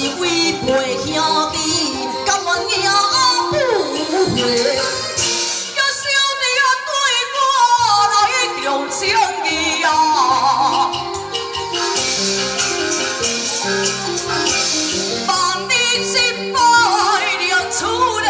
是为陪兄弟甘愿迎不回，叫小弟啊对我来重情义啊！凡头天，来。